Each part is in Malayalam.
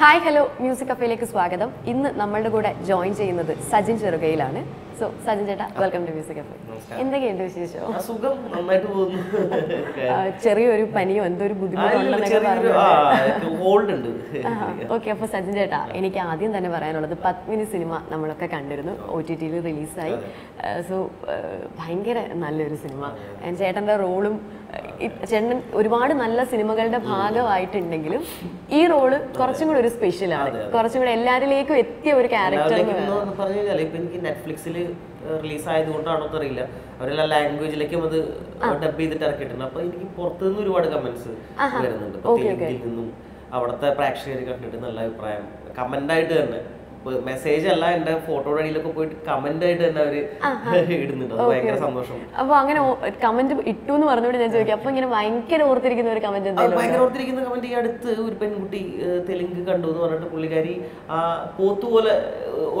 ഹായ് ഹലോ മ്യൂസിക് കഫേയിലേക്ക് സ്വാഗതം. ഇന്ന് നമ്മളുടെ കൂടെ ജോയിൻ ചെയ്യുന്നത് സജിൻ ചെറുകയിലാണ്. സോ സജിൻ ചേട്ടാ വെൽക്കം ടു മ്യൂസിക് എന്തൊക്കെയുണ്ട് വിശേഷം? സുഖം. നന്നായിട്ട് പോകുന്നു. ചെറിയൊരു പനിയോ എന്തോ ഒരു ബുദ്ധിമുട്ടുണ്ടെന്നൊക്കെ ഓക്കെ അപ്പൊ സജിൻ ചേട്ടാ എനിക്ക് ആദ്യം തന്നെ പറയാനുള്ളത് പത്മിനി സിനിമ നമ്മളൊക്കെ കണ്ടിരുന്നു. ഒ ടി ടിയിൽ റിലീസായി സോ ഭയങ്കര നല്ലൊരു സിനിമ. ചേട്ടന്റെ റോളും ചേട്ടൻ ഒരുപാട് നല്ല സിനിമകളുടെ ഭാഗമായിട്ടുണ്ടെങ്കിലും ഈ റോൾ കുറച്ചും കൂടി ഒരു സ്പെഷ്യലാണ് കുറച്ചും കൂടി എല്ലാവരിലേക്കും എത്തിയ ഒരു ക്യാരക്ടർ പറഞ്ഞു കഴിഞ്ഞാൽ ഇപ്പൊ എനിക്ക് നെറ്റ്ഫ്ലിക്സിൽ റിലീസ് ആയതുകൊണ്ടാണോ അറിയില്ല അവരെല്ലാ ലാംഗ്വേജിലേക്കും അത് ഡബ് ചെയ്തിട്ട് ഇറക്കിയിട്ടുണ്ട്. അപ്പൊ എനിക്ക് പുറത്തുനിന്ന് ഒരുപാട് കമന്റ്സ് വരുന്നുണ്ട്. തെലുങ്കിൽ നിന്നും അവിടുത്തെ പ്രേക്ഷകർ കണ്ടിട്ട് നല്ല അഭിപ്രായം. കമന്റ് ആയിട്ട് തന്നെ. മെസ്സേജ് അല്ല എന്റെ ഫോട്ടോയുടെ അടിയിലൊക്കെ പോയിട്ട് കമന്റ് ആയിട്ട് തന്നെ അവർ ഇടുന്നുണ്ട്. ഭയങ്കര സന്തോഷം. അപ്പോൾ അങ്ങനെ കമന്റ് ഇട്ടു എന്ന് പറഞ്ഞുകൊണ്ട് ഞാൻ ചോദിക്കാം. അപ്പൊ ഇങ്ങനെ ഭയങ്കര ഓർത്തിരിക്കുന്ന ഒരു കമന്റ് ഭയങ്കര ഓർത്തിരിക്കുന്ന കമന്റ് ഈ അടുത്ത് ഒരു പെൺകുട്ടി തെലുങ്ക് കണ്ടു എന്ന് പറഞ്ഞിട്ട് പുള്ളിക്കാരി ആ പോത്തുപോലെ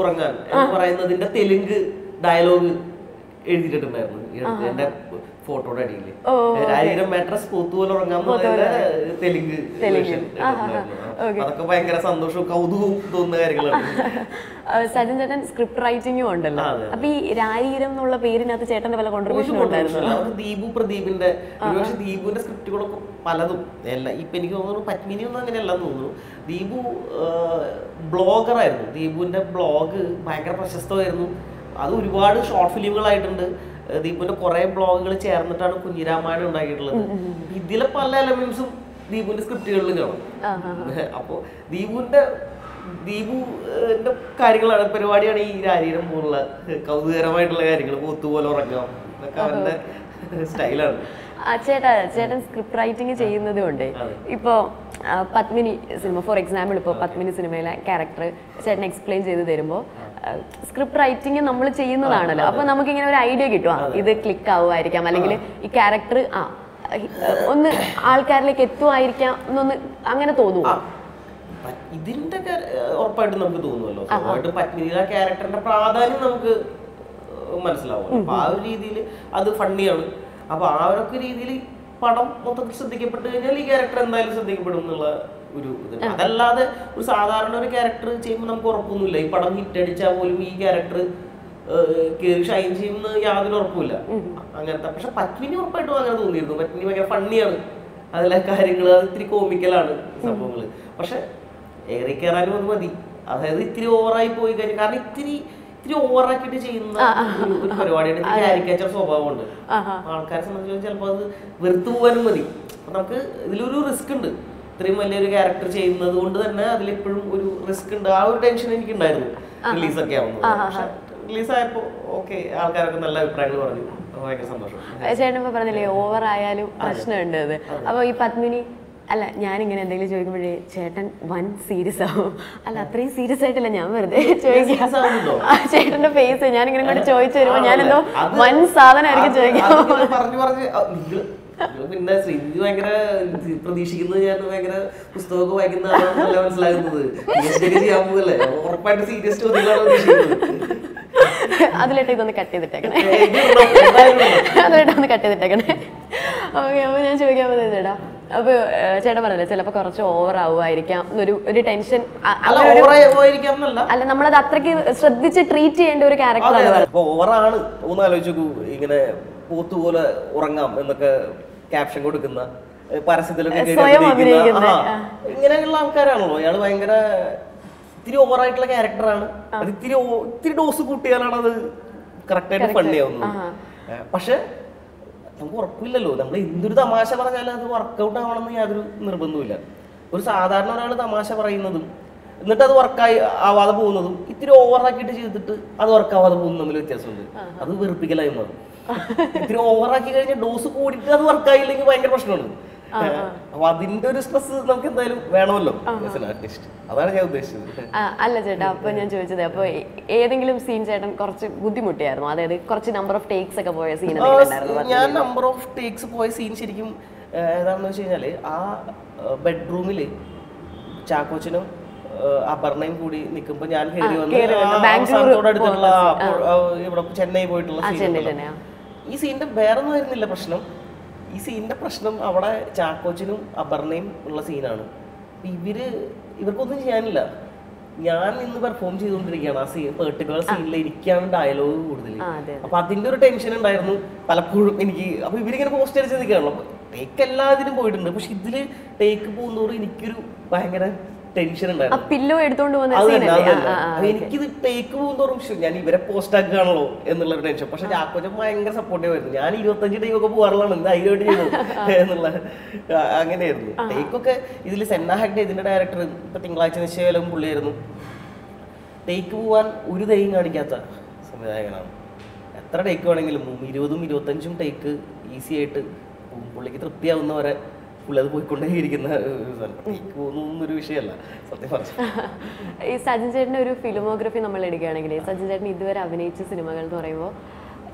ഉറങ്ങാൻ. എന്ന് പറയുന്നതിന്റെ തെലുങ്ക് ഡയലോഗ് എഴുതിയിട്ടുണ്ടായിരുന്നു എന്റെ ഫോട്ടോയുടെ അടിയിൽ രാജീരം മാട്രസ് പോത്തുപോലെ ഉറങ്ങാൻ തെലുങ്ക്. അതൊക്കെ ഭയങ്കര സന്തോഷവും കൗതുകവും തോന്നുന്ന കാര്യങ്ങളാണ്. സജിൻ ചേട്ടൻ സ്ക്രിപ്റ്റ് റൈറ്റിംഗും ഉണ്ടല്ലോ. അപ്പൊ ഈ രാരീരം എന്നുള്ള പേരിനകത്ത് ചേട്ടന്റെ പല കോൺട്രിബ്യൂഷൻ ഉണ്ടായിരുന്നു? ദീപു പ്രദീപിന്റെ ഒരുപക്ഷെ ദീപുവിന്റെ സ്ക്രിപ്റ്റുകളൊക്കെ പലതും. എല്ലാം ഇപ്പൊ എനിക്ക് തോന്നുന്നു പത്മിനി ഒന്നും അങ്ങനെയല്ല തോന്നുന്നു. ദീപു ബ്ലോഗർ ആയിരുന്നു. ദീപുവിന്റെ ബ്ലോഗ് ഭയങ്കര പ്രശസ്തമായിരുന്നു. അത് ഒരുപാട് ഷോർട്ട് ഫിലിമുകളായിട്ടുണ്ട് ദീപുവിന്റെ കുറെ ബ്ലോഗുകൾ ചേർന്നിട്ടാണ് കുഞ്ഞിരാമായണം ഉണ്ടാക്കിയിട്ടുള്ളത്. ഇതിലെ പല എലമെന്റ്സും ദീപുവിന്റെ സ്ക്രിപ്റ്റുകളിൽ കാണും. അപ്പോ ദീപുവിന്റെ ദീപുവിന്റെ കാര്യങ്ങളാണ് പരിപാടിയാണ് ഈ രാജീരം പോലുള്ള കൗതുകരമായിട്ടുള്ള കാര്യങ്ങൾ. പോത്തുപോലെ ഉറങ്ങാം. ഇതൊക്കെ അവന്റെ സ്റ്റൈലാണ് ചേട്ടാ ചേട്ടൻ സ്ക്രിപ്റ്റ് റൈറ്റിംഗ് ചെയ്യുന്നത് കൊണ്ട് ഇപ്പോ ആ, പത്മിനി സിനിമ ഫോർ എക്സാമ്പിൾ ഇപ്പോൾ പത്മിനി സിനിമയിലെ ക്യാരക്ടർ ചേട്ടൻ എക്സ്പ്ലെയിൻ ചെയ്ത് തരുമ്പോൾ സ്ക്രിപ്റ്റ് റൈറ്റിംഗ് നമ്മൾ ചെയ്യുന്നതാണല്ലോ. അപ്പൊ നമുക്ക് ഇങ്ങനെ ഒരു ഐഡിയ കിട്ടും. ഇത് ക്ലിക്ക് ആവുമായിരിക്കാം അല്ലെങ്കിൽ ഈ ക്യാരക്ടർ ആ ഒന്ന് ആൾക്കാരിലേക്ക് എത്തുമായിരിക്കാം എന്നൊന്ന് അങ്ങനെ തോന്നുമോ പ- ഇതിന്റെ ഉറപ്പായിട്ട് ഉറപ്പായിട്ടും നമുക്ക് തോന്നുമല്ലോ സ്വാഭാവികമായിട്ടും പത്മിനിയുടെ ക്യാരക്ടറിന്റെ പ്രാധാന്യം നമുക്ക് മനസ്സിലാവും അപ്പൊ ആ ഒരു രീതിയിൽ അത് ഫണ്ണിയാണ് അപ്പൊ ആ ഒരു രീതിയിൽ പടം മൊത്തത്തിൽ ശ്രദ്ധിക്കപ്പെട്ട് കഴിഞ്ഞാൽ ഈ ക്യാരക്ടർ എന്തായാലും ശ്രദ്ധിക്കപ്പെടും എന്നുള്ള ഒരു ഇത്. അതല്ലാതെ ഒരു സാധാരണ ഒരു ക്യാരക്ടർ ചെയ്യുമ്പോൾ നമുക്ക് ഉറപ്പൊന്നുമില്ല. ഈ പടം ഹിറ്റ് അടിച്ചാൽ പോലും ഈ ക്യാരക്ടർ കയറി ഷൈൻ ചെയ്യുമെന്ന് യാതൊരു ഉറപ്പില്ല അങ്ങനത്തെ. പക്ഷെ പത്മിനി ഉറപ്പായിട്ടും അങ്ങനെ തോന്നിയിരുന്നു. പത്മിനി ഭയങ്കര ഫണ്ണിയാണ് അതിലെ കാര്യങ്ങൾ അത് ഇത്തിരി കോമിക്കലാണ് സംഭവങ്ങൾ പക്ഷെ ഏറി കയറാനും അത് മതി. അതായത് ഇത്തിരി ഓവറായി പോയി കഴിഞ്ഞു കാരണം ഇത്തിരി ഇത്തിരി ഓവറാക്കിയിട്ട് ചെയ്യുന്ന ഒരു- പരിപാടിയുടെ ക്യാരിക്കേച്ചർ സ്വഭാവമുണ്ട്. ആൾക്കാരെ സംബന്ധിച്ച് ചിലപ്പോൾ അത് വെറുത്തു പോകാനും മതി. നമുക്ക് ഇതിലൊരു റിസ്ക് ഉണ്ട്. ഇത്രയും വലിയൊരു ക്യാരക്ടർ ചെയ്യുന്നത് കൊണ്ട് തന്നെ അതിലെപ്പോഴും ഒരു റിസ്ക് ഉണ്ട്. ആ ഒരു ടെൻഷൻ എനിക്ക് ഉണ്ടായിരുന്നു റിലീസൊക്കെ ആവുന്നത്. പക്ഷെ റിലീസ് ആയപ്പോൾ ഓക്കെ ആൾക്കാരൊക്കെ നല്ല അഭിപ്രായങ്ങൾ പറഞ്ഞു. ഭയങ്കര സന്തോഷം. ചേട്ടൻ പറഞ്ഞില്ലേ ഓവർ ആയാലും പ്രശ്നമുണ്ട് അത്. അപ്പൊ ഈ പത്മിനി അല്ല ഞാനിങ്ങനെ എന്തെങ്കിലും ചോദിക്കുമ്പോഴേ ചേട്ടൻ വൻ സീരിയസ് ആവും? അല്ല അത്രയും സീരിയസ് ആയിട്ടല്ല ഞാൻ വെറുതെ? ചോദിക്കാം. ചേട്ടന്റെ ഫേസ് ഞാൻ ഇങ്ങനെ ഇങ്ങോട്ട് ചോദിച്ചു വരുമ്പോ ഞാനെന്തോ വൻ സാധനമായിരിക്കും ചോദിക്കാം. പിന്നെ ശ്രീജി ഭയങ്കര പ്രതീക്ഷിക്കുന്നത് ഞാൻ ഭയങ്കര പുസ്തകമൊക്കെ വായിക്കുന്ന ആളാണെന്നല്ല മനസ്സിലാകുന്നത്. PhD ഒക്കെ ചെയ്യാൻ പോകല്ലേ ഉറപ്പായിട്ട് സീരിയസ് ചോദ്യങ്ങളാണ് പ്രതീക്ഷിക്കുന്നത് അതിലിട്ട് ഇതൊന്ന് കട്ട് ചെയ്തിട്ടേക്കണേ? അതിലിട്ട് ഒന്ന് കട്ട് ചെയ്തിട്ടേക്കണേ. ഓക്കെ അപ്പൊ ഞാൻ ചോദിക്കാൻ പോകുന്നത് ചേട്ടാ അപ്പൊ ചേട്ടൻ പറഞ്ഞില്ലേ ചിലപ്പോ കുറച്ച് ഓവർ ആവുമായിരിക്കാം എന്നൊരു ഒരു ടെൻഷൻ അല്ല നമ്മളത് അത്രയ്ക്ക് ശ്രദ്ധിച്ച് ട്രീറ്റ് ചെയ്യേണ്ട ഒരു ക്യാരക്ടറാണ് ഓവറാണ് ഒന്ന് ആലോചിച്ചു ഇങ്ങനെ പോത്തുപോലെ ഉറങ്ങാം എന്നൊക്കെ ക്യാപ്ഷൻ കൊടുക്കുന്ന പരസ്യത്തിലൊക്കെ ഇങ്ങനെയുള്ള ആൾക്കാരാണല്ലോ. അയാൾ ഭയങ്കര ഇത്തിരി ഓവറായിട്ടുള്ള ക്യാരക്ടറാണ്. അത് ഇത്തിരി ഇത്തിരി ഡോസ് കൂട്ടിയാലാണ് അത് കറക്റ്റായിട്ട് ഫണ്ണി ആവുന്നത്. പക്ഷെ നമുക്ക് ഉറപ്പില്ലല്ലോ. നമ്മൾ എന്തൊരു തമാശ പറഞ്ഞാലും അത് വർക്കൗട്ട് ആവണമെന്ന് യാതൊരു നിർബന്ധമില്ല ഒരു സാധാരണ ഒരാൾ തമാശ പറയുന്നതും എന്നിട്ട് അത് വർക്കായി ആവാതെ പോകുന്നതും ഇത്തിരി ഓവറാക്കിയിട്ട് ചെയ്തിട്ട് അത് വർക്കാവാതെ പോകുന്നതും തമ്മിൽ വ്യത്യാസമുണ്ട്. അത് വെറുപ്പിക്കലായി മാറും. ഇത്തിരി ഓവറാക്കി കഴിഞ്ഞ ഡോസ് കൂടിയിട്ട് അത് വർക്കായില്ലെങ്കിൽ ഭയങ്കര പ്രശ്നമാണ്. അപ്പൊ അതിന്റെ ഒരു സ്ട്രെസ് നമുക്ക് എന്തായാലും വേണമല്ലോ. ആർട്ടിസ്റ്റ് അതാണ് ഞാൻ ഉദ്ദേശിച്ചത്. അല്ല ചേട്ടാ അപ്പൊ ഞാൻ ചോദിച്ചത് അപ്പൊ ഏതെങ്കിലും സീൻ ചേട്ടൻ കുറച്ച് ബുദ്ധിമുട്ടിയായിരുന്നു? അതായത് കുറച്ച് നമ്പർ ഓഫ് ടേക്സ് ഒക്കെ പോയ സീൻ ഞാൻ നമ്പർ ഓഫ് ടേക്സ് പോയ സീൻ ശരിക്കും ഏതാണെന്ന് വെച്ച് കഴിഞ്ഞാൽ ആ ബെഡ്റൂമിൽ ചാക്കോച്ചനും അപർണയും കൂടി നിൽക്കുമ്പോൾ ഞാൻ കയറി വന്ന് ബാംഗ്ലൂർ ഇവിടെ ചെന്നൈ പോയിട്ടുള്ള ആ. ഈ സീനിന്റെ വേറൊന്നും ആയിരുന്നില്ല പ്രശ്നം. ഈ സീനിന്റെ പ്രശ്നം അവിടെ ചാക്കോച്ചനും അപർണയും ഉള്ള സീനാണ്. ഇവർ ഇവർക്കൊന്നും ചെയ്യാനില്ല. ഞാൻ ഇന്ന് പെർഫോം ചെയ്തുകൊണ്ടിരിക്കുകയാണ്. ആ സീൻ പെർട്ടിക്കുലർ സീനിൽ ഇരിക്കാണ് ഡയലോഗ് കൂടുതൽ അപ്പൊ അതിന്റെ ഒരു ടെൻഷൻ ഉണ്ടായിരുന്നു. പലപ്പോഴും എനിക്ക് അപ്പൊ ഇവരിങ്ങനെ പോസ്റ്റ് അടിച്ച് നിൽക്കുകയാണല്ലോ. ടേക്ക് എല്ലാത്തിനും പോയിട്ടുണ്ട്. പക്ഷെ ഇതിൽ ടേക്ക് പോകുന്നതോറും എനിക്കൊരു ഭയങ്കര ടെൻഷൻ ഉണ്ടായിരുന്നു. പില്ലോ എടുത്തോണ്ട് പോകുന്ന എനിക്കിത് ടേക്ക് പോകുന്നതോറും ഞാൻ ഇവരെ പോസ്റ്റ് ആക്കുകയാണല്ലോ എന്നുള്ള ഒരു ടെൻഷൻ പക്ഷെ ചാക്കോച്ചൻ ഭയങ്കര സപ്പോർട്ടീവ് ആയിരുന്നു. ഞാൻ ഇരുപത്തഞ്ച് ടൈം ഒക്കെ പോകാറുള്ളതാണ്. ധൈര്യമായിട്ട് ചെയ്തു. എന്നുള്ള അങ്ങനെയായിരുന്നു. ടേക്കൊക്കെ ഇതിൽ സെന്ന ഹെഗ്ഡെ ഇതിന്റെ ഡയറക്ടർ ഇപ്പൊ തിങ്കളാഴ്ച നിശ്ചയം പുള്ളിയായിരുന്നു. ടേക്ക് പോവാൻ ഒരു തൈയും കാണിക്കാത്ത സംവിധായകനാണ്. എത്ര ടേക്ക് വേണമെങ്കിലും ഇരുപതും ഇരുപത്തഞ്ചും ടേക്ക് ഈസി ആയിട്ട് പുള്ളിക്ക് തൃപ്തിയാവുന്നവരെ പുള്ളി അത് പോയിക്കൊണ്ടേയിരിക്കുന്ന ഒരു സാധനം. ടേക്ക് പോകുന്ന ഒരു വിഷയമല്ല. സത്യം പറഞ്ഞു. ഈ സജിൻ ചേട്ടന്റെ ഒരു ഫിലിമോഗ്രഫി നമ്മൾ എടുക്കുകയാണെങ്കിൽ സജിൻ ചേട്ടൻ ഇതുവരെ അഭിനയിച്ച സിനിമകൾ എന്ന് പറയുമ്പോൾ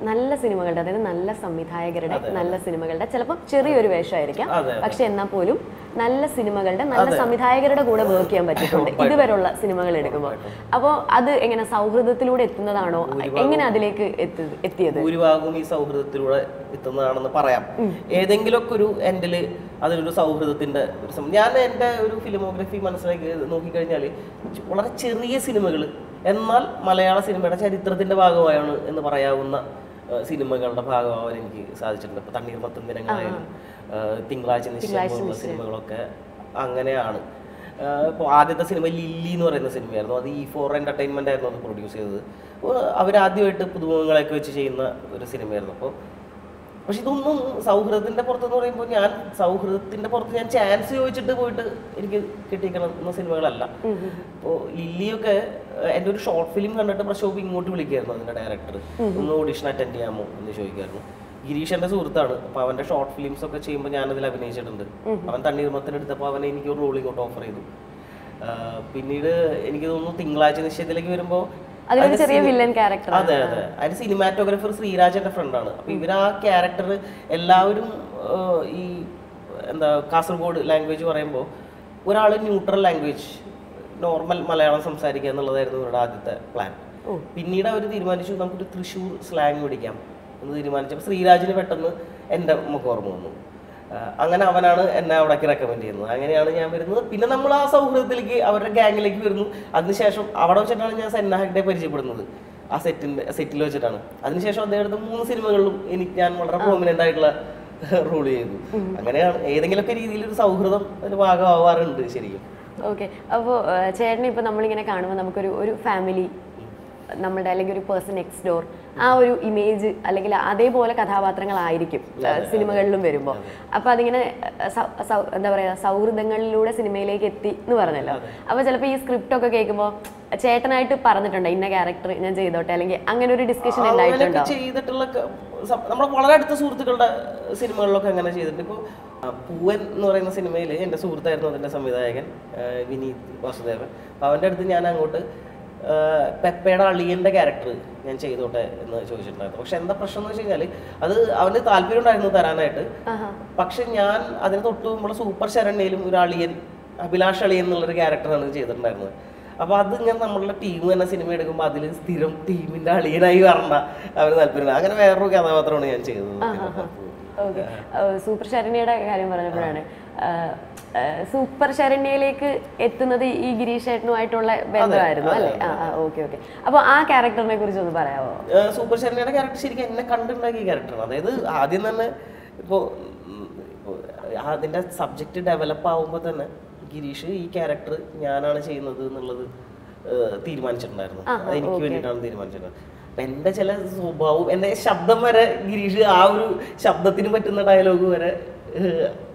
നല്ല സിനിമകളുടെ അതായത് നല്ല സംവിധായകരുടെ നല്ല സിനിമകളുടെ ചിലപ്പോൾ ചെറിയൊരു വേഷമായിരിക്കാം. പക്ഷെ എന്നാൽ പോലും നല്ല സിനിമകളുടെ നല്ല സംവിധായകരുടെ കൂടെ വർക്ക് ചെയ്യാൻ പറ്റിയിട്ടുണ്ട്. ഇതുവരെയുള്ള സിനിമകൾ എടുക്കുമ്പോൾ. അപ്പോൾ അത് എങ്ങനെ സൗഹൃദത്തിലൂടെ എത്തുന്നതാണോ? എങ്ങനെ അതിലേക്ക് എത്തി- എത്തിയത്? ഭൂരിഭാഗവും ഈ സൗഹൃദത്തിലൂടെ എത്തുന്നതാണെന്ന് പറയാം. ഏതെങ്കിലുമൊക്കെ ഒരു എൻഡിൽ അതിലൊരു സൗഹൃദത്തിന്റെ ഒരു സമയം ഞാൻ എന്റെ ഒരു ഫിലിമോഗ്രഫി മനസ്സിലാക്കി നോക്കിക്കഴിഞ്ഞാൽ വളരെ ചെറിയ സിനിമകൾ എന്നാൽ മലയാള സിനിമയുടെ ചരിത്രത്തിന്റെ ഭാഗമായാണ് എന്ന് പറയാവുന്ന സിനിമകളുടെ ഭാഗമാവാൻ എനിക്ക് സാധിച്ചിട്ടുണ്ട്. ഇപ്പൊ തണ്ണീർമത്തം ദിനങ്ങളായാലും ഏഹ്, തിങ്കളാഴ്ച നിശ്ചയം പോലുള്ള സിനിമകളൊക്കെ അങ്ങനെയാണ്. ഇപ്പോൾ ആദ്യത്തെ സിനിമ ലില്ലി എന്ന് പറയുന്ന സിനിമയായിരുന്നു. അത് ഈ ഫോർ എന്റർടൈൻമെന്റ് ആയിരുന്നു അത് പ്രൊഡ്യൂസ് ചെയ്തത്. അവരാദ്യമായിട്ട് പുതുമുഖങ്ങളെയൊക്കെ വെച്ച് ചെയ്യുന്ന ഒരു സിനിമയായിരുന്നു. അപ്പോൾ പക്ഷെ ഇതൊന്നും സൗഹൃദത്തിന്റെ പുറത്തെന്ന് പറയുമ്പോൾ ഞാൻ സൗഹൃദത്തിന്റെ പുറത്ത് ഞാൻ ചാൻസ് ചോദിച്ചിട്ട് പോയിട്ട് എനിക്ക് കിട്ടിയിരിക്കുന്ന സിനിമകളല്ല. ഇപ്പോൾ ലില്ലിയൊക്കെ എന്റെ എന്റെ ഒരു ഷോർട്ട് ഫിലിം കണ്ടിട്ട് പ്രശോഭ് ഇങ്ങോട്ട് വിളിക്കായിരുന്നു അതിന്റെ ഡയറക്ടർ ഒന്ന് ഓഡിഷൻ അറ്റൻഡ് ചെയ്യാമോ എന്ന് ചോദിക്കായിരുന്നു. ഗിരീഷ് എന്റെ സുഹൃത്താണ്. അപ്പൊ അവന്റെ ഷോർട്ട് ഫിലിംസ് ഒക്കെ ചെയ്യുമ്പോൾ ഞാനതിൽ അഭിനയിച്ചിട്ടുണ്ട്. അവൻ തണ്ണീർമത്തിനെടുത്തപ്പോൾ അവനെ എനിക്ക് ഒരു റോൾ ഇങ്ങോട്ട് ഓഫർ ചെയ്തു. പിന്നീട് എനിക്ക് തോന്നുന്നു തിങ്കളാഴ്ച നിശ്ചയത്തിലേക്ക് വരുമ്പോൾ അതിലൊരു ചെറിയ വില്ലൻ ക്യാരക്ടർ അതെ അതെ. അതിന് സിനിമാറ്റോഗ്രാഫർ ശ്രീരാജന്റെ ഫ്രണ്ട് ആണ്. അപ്പൊ ഇവർ ആ ക്യാരക്ടർ എല്ലാവരും ഈ എന്താ കാസർഗോഡ് ലാംഗ്വേജ് പറയുമ്പോൾ ഒരാൾ ന്യൂട്രൽ ലാംഗ്വേജ് നോർമൽ മലയാളം സംസാരിക്കുക എന്നുള്ളതായിരുന്നു ഇവരുടെ ആദ്യത്തെ പ്ലാൻ പിന്നീട് അവർ തീരുമാനിച്ചു നമുക്കൊരു തൃശ്ശൂർ സ്ലാങ് പിടിക്കാം എന്ന് തീരുമാനിച്ചപ്പോൾ ശ്രീരാജിന് പെട്ടെന്ന് എന്റെ മുഖം ഓർമ്മ വന്നു. അങ്ങനെ അവനാണ് എന്നെ അവിടേക്ക് റെക്കമെൻഡ് ചെയ്യുന്നത്. അങ്ങനെയാണ് ഞാൻ വരുന്നത്. പിന്നെ നമ്മൾ ആ സൗഹൃദത്തിലേക്ക് അവരുടെ ഗാങ്ങിലേക്ക് വരുന്നു. അതിനുശേഷം അവിടെ വെച്ചിട്ടാണ് ഞാൻ സെന്നാഹിന്റെ പരിചയപ്പെടുന്നത്. ആ സെറ്റിന്റെ സെറ്റിൽ വെച്ചിട്ടാണ്. അതിനുശേഷം അദ്ദേഹത്തെ മൂന്ന് സിനിമകളിലും എനിക്ക് ഞാൻ വളരെ പ്രോമിനന്റ് ആയിട്ടുള്ള റോൾ ചെയ്തു. അങ്ങനെയാണ് ഏതെങ്കിലുമൊക്കെ രീതിയിൽ ഒരു സൗഹൃദം ഒരു ഭാഗമാവാറുണ്ട് ശരിക്കും. ഓക്കെ അപ്പോൾ ചേട്ടനെ ഇപ്പോൾ നമ്മളിങ്ങനെ കാണുമ്പോൾ നമുക്കൊരു ഒരു ഫാമിലി നമ്മളുടെ അല്ലെങ്കിൽ ഒരു പേഴ്സൺ നെക്സ്റ്റ് ഡോർ ആ ഒരു ഇമേജ് അല്ലെങ്കിൽ അതേപോലെ കഥാപാത്രങ്ങളായിരിക്കും സിനിമകളിലും വരുമ്പോൾ അപ്പോൾ അതിങ്ങനെ എന്താ പറയുക സൗഹൃദങ്ങളിലൂടെ സിനിമയിലേക്ക് എത്തി എന്ന് പറഞ്ഞല്ലോ. അപ്പോൾ ചിലപ്പോൾ ഈ സ്ക്രിപ്റ്റ് ഒക്കെ കേൾക്കുമ്പോൾ ചേട്ടനായിട്ട് പറഞ്ഞിട്ടുണ്ട് ഇന്ന ക്യാരക്ടർ ഞാൻ ചെയ്തോട്ടെ അല്ലെങ്കിൽ അങ്ങനെ ഒരു ഡിസ്കഷൻ ഉണ്ടായിട്ടുണ്ടോ? ചെയ്തിട്ടുള്ള നമ്മുടെ വളരെ അടുത്ത സുഹൃത്തുക്കളുടെ സിനിമകളിലൊക്കെ അങ്ങനെ ചെയ്തിട്ടുണ്ട്. ഇപ്പോൾ പൂവൻ എന്ന് പറയുന്ന സിനിമയിൽ എന്റെ സുഹൃത്തായിരുന്നു അതിന്റെ സംവിധായകൻ വിനീത് വാസുദേവൻ. അപ്പോൾ അവന്റെ അടുത്ത് ഞാൻ അങ്ങോട്ട് പെപ്പയുടെ അളിയന്റെ ക്യാരക്ടർ ഞാൻ ചെയ്തോട്ടെ എന്ന് ചോദിച്ചിട്ടുണ്ടായിരുന്നു. പക്ഷെ എന്താ പ്രശ്നം എന്ന് വെച്ച് കഴിഞ്ഞാൽ അത് അവന് താല്പര്യം ഉണ്ടായിരുന്നു തരാനായിട്ട്. പക്ഷെ ഞാൻ അതിന് തൊട്ട് നമ്മുടെ സൂപ്പർ ശരണ്യയിലും ഒരു അളിയൻ അഭിലാഷ് അളിയൻ എന്നുള്ളൊരു ക്യാരക്ടറാണ് ചെയ്തിട്ടുണ്ടായിരുന്നത്. അപ്പോൾ അത് ഞാൻ നമ്മളുടെ ടീം തന്നെ സിനിമ എടുക്കുമ്പോൾ അതിൽ സ്ഥിരം ടീമിന്റെ അളിയനായി വരണ്ട അവന് താല്പര്യം അങ്ങനെ വേറൊരു കഥാപാത്രമാണ് ഞാൻ ചെയ്തത്. ഓക്കെ. സൂപ്പർ ശരണ്യയുടെ കാര്യം പറഞ്ഞപ്പോഴാണ്. സൂപ്പർ ശരണ്യയിലേക്ക് എത്തുന്നത് ഈ ഗിരീഷ് ചേട്ടനുമായിട്ടുള്ള ബന്ധമായിരുന്നു അല്ലേ? ആ ഓക്കെ ഓക്കെ. അപ്പോൾ ആ ക്യാരക്ടറിനെ കുറിച്ച് ഒന്ന് പറയാമോ സൂപ്പർ ശരണ്യയുടെ ക്യാരക്ടർ ശരിക്കും എന്നെ കണ്ടുണ്ടാക്കിയ ക്യാരക്ടർ അതായത് ആദ്യം തന്നെ ഇപ്പോ അതിന്റെ സബ്ജക്റ്റ് ഡെവലപ്പ് ആവുമ്പോൾ തന്നെ ഗിരീഷ് ഈ ക്യാരക്ടർ ഞാനാണ് ചെയ്യുന്നത് എന്നുള്ളത് തീരുമാനിച്ചിട്ടുണ്ടായിരുന്നു. എനിക്ക് വേണ്ടിയിട്ടാണ് തീരുമാനിച്ചിട്ടുള്ളത് അപ്പൊ എന്റെ ചില സ്വഭാവം എന്റെ ശബ്ദം വരെ ഗിരീഷ് ആ ഒരു ശബ്ദത്തിന് പറ്റുന്ന ഡയലോഗ് വരെ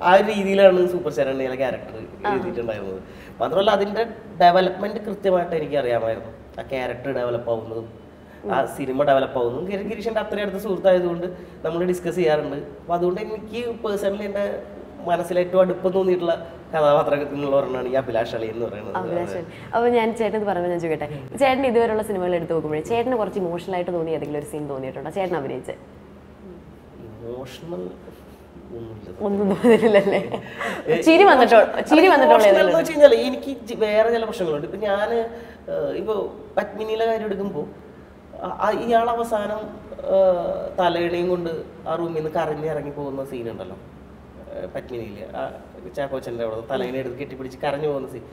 ആ ഒരു രീതിയിലാണ് സൂപ്പർ ശരണ്യയിലെ ക്യാരക്ടർ എഴുതിയിട്ടുണ്ടായിരുന്നത്. മാത്രമല്ല അതിന്റെ ഡെവലപ്മെന്റ് കൃത്യമായിട്ട് എനിക്ക് അറിയാമായിരുന്നു. ആ ക്യാരക്ടർ ഡെവലപ്പ് ആവുന്നതും ആ സിനിമ ഡെവലപ്പ് ആവുന്നു ഗിരി- ഗിരീഷിന്റെ അത്രയും അടുത്ത സുഹൃത്തായതുകൊണ്ട് നമ്മൾ ഡിസ്കസ് ചെയ്യാറുണ്ട്. അപ്പൊ അതുകൊണ്ട് എനിക്ക് പേഴ്സണലി എന്റെ മനസ്സിൽ ഏറ്റവും അടുപ്പം തോന്നിയിട്ടുള്ള കഥാപാത്രത്തിൽ ഒരെണ്ണമാണ് ഈ അഭിലാഷ് അളി എന്ന് പറയുന്നത്. അപ്പോൾ ഞാൻ ചേട്ടൻ പറയുമ്പോൾ ഞാൻ ചോദിക്കട്ടെ. ചേട്ടൻ ഇതുവരെയുള്ള സിനിമകൾ എടുത്തു നോക്കുമ്പോഴേ ചേട്ടന് കുറച്ച് ഇമോഷണൽ ആയിട്ട് തോന്നിയ ഏതെങ്കിലും ഒരു സീൻ തോന്നിയിട്ടുണ്ടോ? ചേട്ടൻ അഭിനയിച്ച്. ഇമോഷണൽ ഒന്നുമില്ല ഒന്നും തോന്നിയില്ലല്ലേ ചിരി വന്നിട്ടോ ചിരി വന്നിട്ടുള്ള എനിക്ക് വേറെ ചില പ്രശ്നങ്ങളുണ്ട്. ഇപ്പൊ ഞാൻ ഇപ്പൊ പത്മിനിയിലെ കാര്യം എടുക്കുമ്പോ ഇയാൾ അവസാനം തലയിണയും കൊണ്ട് ആ റൂമിൽ നിന്ന് കരഞ്ഞ് ഇറങ്ങി പോകുന്ന സീനുണ്ടല്ലോ പത്മിനിയിൽ. ചാക്കോച്ചന്റെ അവിടെ തലേനെ എടുത്ത് കെട്ടിപ്പിടിച്ച് കരഞ്ഞു പോകുന്ന സീൻ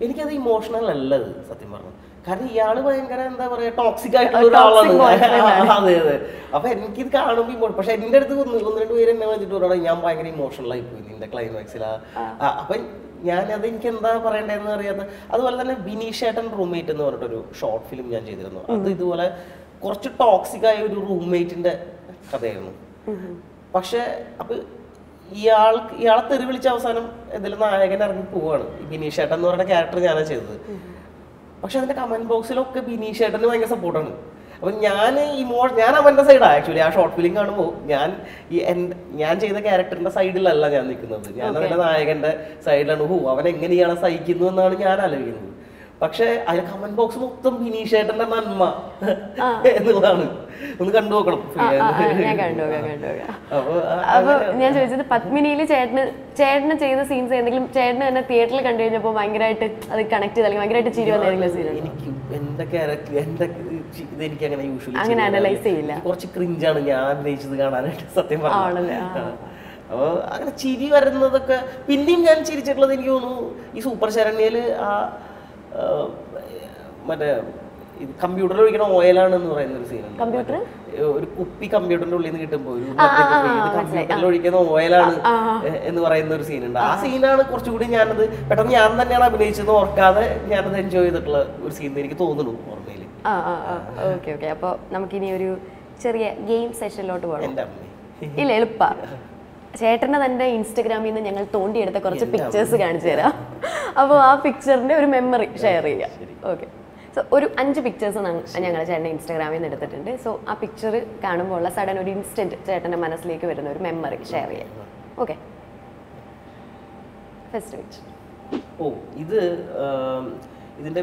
എനിക്കത് ഇമോഷണൽ അല്ലത് സത്യം പറഞ്ഞു. കാരണം ഇയാൾ ഭയങ്കര എന്താ പറയാ ടോക്സിക് ആയിട്ടുള്ള ഒരാളാണ് അതെ അതെ. അപ്പൊ എനിക്കിത് കാണുമ്പോൾ ഇമോഷൻ പക്ഷെ എന്റെ അടുത്ത് ഒന്ന് ഒന്ന് രണ്ട് പേര് എന്നെ വെച്ചിട്ട് പറഞ്ഞു ഞാൻ ഭയങ്കര ഇമോഷണൽ ആയി പോയി നിന്റെ ക്ലൈമാക്സിലാ അപ്പൊ ഞാനത് എനിക്ക് എന്താ പറയണ്ടെന്ന് അറിയാത്ത അതുപോലെ തന്നെ ബിനീഷ് ഏട്ടൻ റൂംമേറ്റ് എന്ന് പറഞ്ഞിട്ടൊരു ഷോർട്ട് ഫിലിം ഞാൻ ചെയ്തിരുന്നു. അത് ഇതുപോലെ കുറച്ച് ടോക്സിക് ആയ ഒരു റൂംമേറ്റിന്റെ കഥയായിരുന്നു. പക്ഷെ അപ്പൊ ഇയാൾക്ക് ഇയാളെ തെറി വിളിച്ച അവസാനം ഇതിൽ നായകൻ ഇറങ്ങി പോവാണ്. ബിനീഷ് ഏട്ടൻ എന്ന് പറയുന്ന ക്യാരക്ടർ ഞാനാണ് ചെയ്തത്. പക്ഷെ അതിന്റെ കമന്റ് ബോക്സിലൊക്കെ ബിനീഷ് ഏട്ടന് ഭയങ്കര സപ്പോർട്ടാണ് അപ്പൊ ഞാൻ ഇമോ ഞാൻ അവന്റെ സൈഡാണ് ആക്ച്വലി ആ ഷോർട്ട് ഫിലിം കാണുമ്പോൾ ഞാൻ ഈ ഞാൻ ചെയ്ത ക്യാരക്ടറിന്റെ സൈഡിലല്ല ഞാൻ നിൽക്കുന്നത് ഞാൻ അവന്റെ നായകന്റെ സൈഡിലാണ് ഹോ അവൻ എങ്ങനെയാണ് സഹിക്കുന്നു എന്നാണ് ഞാൻ ആലോചിക്കുന്നത്. പക്ഷെ അതിന്റെ കമന്റ് ബോക്സ് മൊത്തം ബിനീഷ് ഏട്ടന്റെ നന്മ എന്നുള്ളതാണ്. ഒന്ന് കണ്ടു നോക്കണം. അപ്പൊ ഞാൻ ചോദിച്ചത് പത്മിനിയിൽ ചേട്ടന് ചേട്ടന് ചെയ്ത സീൻസ് എന്തെങ്കിലും ചേട്ടന് തന്നെ തിയേറ്ററിൽ കണ്ടു കഴിഞ്ഞപ്പോ ഭയങ്കരമായിട്ട് അത് കണക്ട് ചെയ്ത് ഭയങ്കരമായിട്ട് ചിരി വന്ന ഏതെങ്കിലും എനിക്ക് എന്റെ ക്യാരക്ടർ എന്റെ എനിക്ക് അങ്ങനെ യൂഷ്വലി അങ്ങനെ അനലൈസ് ചെയ്യില്ല. കുറച്ച് ക്രിഞ്ചാണ് ഞാൻ അഭിനയിച്ചത് കാണാനായിട്ട് സത്യം. പറഞ്ഞു. അപ്പൊ അങ്ങനെ ചിരി വരുന്നതൊക്കെ പിന്നെയും ഞാൻ ചിരിച്ചിട്ടുള്ളത് എനിക്ക് തോന്നുന്നു ഈ സൂപ്പർ ശരണ്യയിൽ ആ ആ, മറ്റേ ഇത് കമ്പ്യൂട്ടറിൽ ഒഴിക്കണ ഓയിലാണെന്ന് പറയുന്ന ഒരു സീനുണ്ട് കമ്പ്യൂട്ടർ ഒരു കുപ്പി കമ്പ്യൂട്ടറിന്റെ ഉള്ളിൽ നിന്ന് കിട്ടുമ്പോൾ ഒരു കമ്പ്യൂട്ടറിൽ ഒഴിക്കുന്ന ഓയിലാണ് എന്ന് പറയുന്ന ഒരു സീനുണ്ട് ആ. സീനാണ് കുറച്ചുകൂടി ഞാനത് പെട്ടെന്ന് ഞാൻ തന്നെയാണ് അഭിനയിച്ചത് ഓർക്കാതെ ഞാനത് എൻജോയ് ചെയ്തിട്ടുള്ള ഒരു സീൻ എനിക്ക് തോന്നുന്നു ഓർമ്മയിൽ ഓക്കെ ഓക്കെ അപ്പോൾ നമുക്കിനി ഒരു ചെറിയ ഗെയിം സെഷനിലോട്ട് പോകണം ഇല്ല എളുപ്പ. ചേട്ടന്റെ തന്റെ ഇൻസ്റ്റഗ്രാമിൽ നിന്ന് ഞങ്ങൾ തോണ്ടിയെടുത്ത കുറച്ച് പിക്ചേഴ്സ് കാണിച്ചു തരാം. അപ്പോൾ ആ പിക്ചറിന്റെ ഒരു മെമ്മറി ഷെയർ ചെയ്യാം ഓക്കെ സോ ഒരു അഞ്ച് പിക്ചേഴ്സ് ഞങ്ങൾ ചേട്ടന്റെ ഇൻസ്റ്റാഗ്രാമിൽ നിന്ന് എടുത്തിട്ടുണ്ട്. സോ ആ പിക്ചർ കാണുമ്പോൾ ഉള്ള സഡൻ ഒരു ഇൻസ്റ്റന്റ് ചേട്ടന്റെ മനസ്സിലേക്ക് വരുന്ന ഒരു മെമ്മറി ഷെയർ ചെയ്യാം ഓക്കെ ഫസ്റ്റ് പിക്ചർ ഓ ഇത് ഇതിന്റെ ഇതിന്റെ